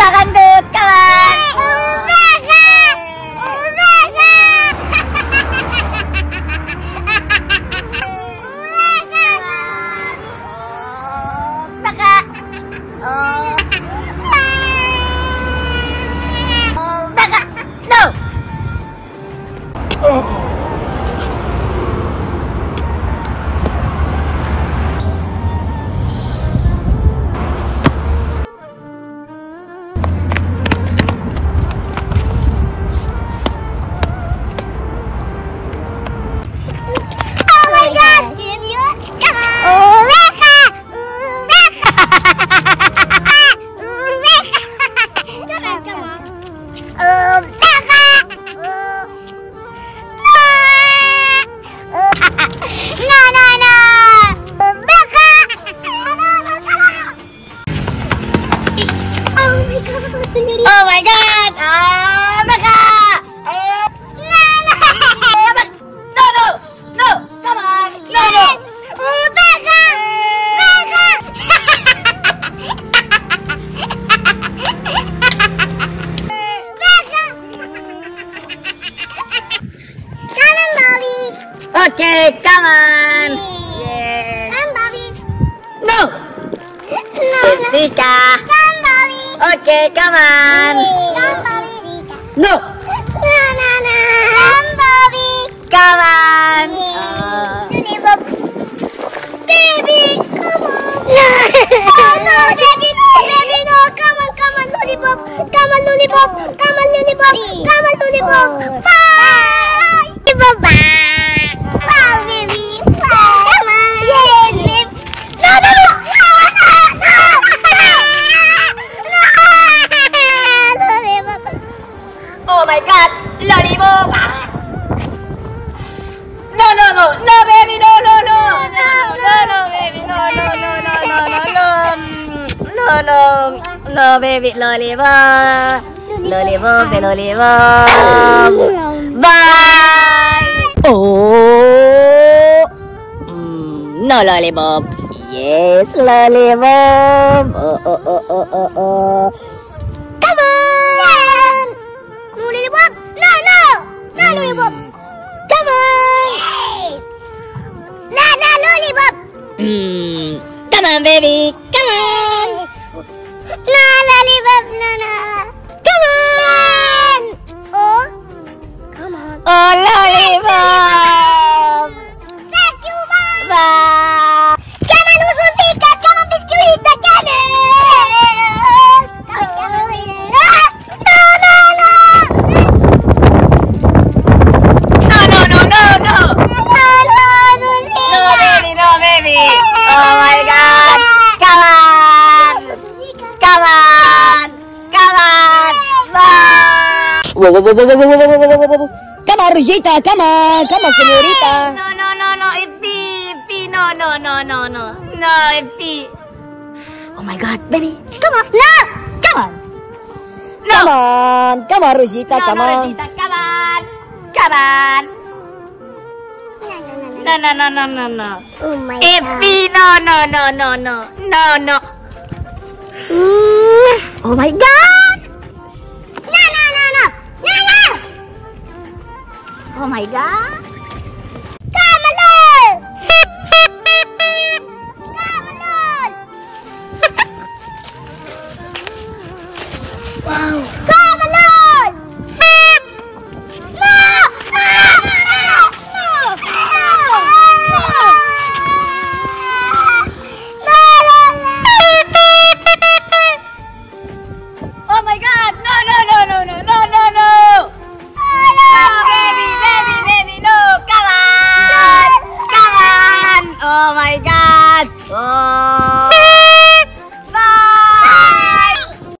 จากกันดึกกัน Oh my God. Ah, baka. Eh, No, no! No, no, no. Come on. No, no. Come on, Bobby. Okay, come on. Yes. Come, Bobby. No. No, Sisika. Bobby. Okay, come on. Come. No. No. Come. Come on. Uh, Baby, come on. No. Oh, no, baby, no, baby, no. Come on, come on, lollipop. Come on, lollipop. Come on, lollipop. Come on, lollipop. Bye. No, lơ baby, no lollipop, no lê vơ bye. Oh. Mm, no lollipop. yes lollipop. oh oh oh oh oh oh. Come on. No no no. Come on. Mm, come on baby. Come on. No, no, no, no, no. Come on. Come on, señorita. No, no, no, no. Iffy, Iffy. No, no, no, no, no. No, Iffy. Oh my God, baby. Come on. No. Come on. No. Come on, come on, Rosita, no, come no, on. Rosita. Come on. Come on. No, no, no, no, no, no. Oh my Iffy. No, no, no, no, no. No, no. Oh my God. Oh my God.